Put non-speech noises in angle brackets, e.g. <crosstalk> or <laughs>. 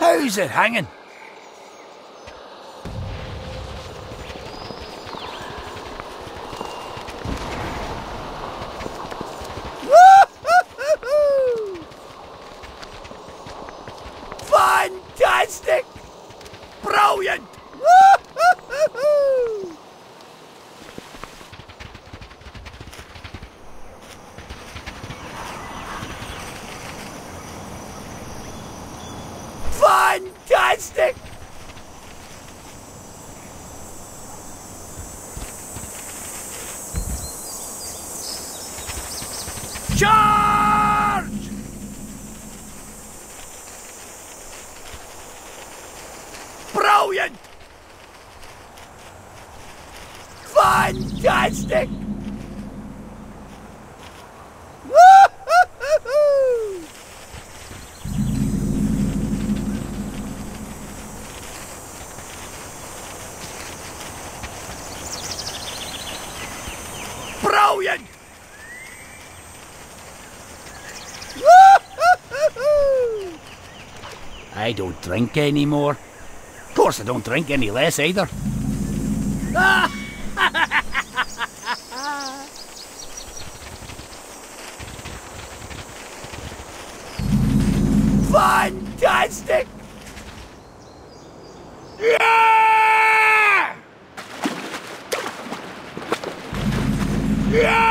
How's it hanging? <laughs> Fantastic! Brilliant! Fantastic! Charge! Brilliant! Fantastic! Woo-hoo-hoo-hoo! <laughs> I don't drink anymore. Of course, I don't drink any less either. <laughs> Fantastic! Yeah! Yeah!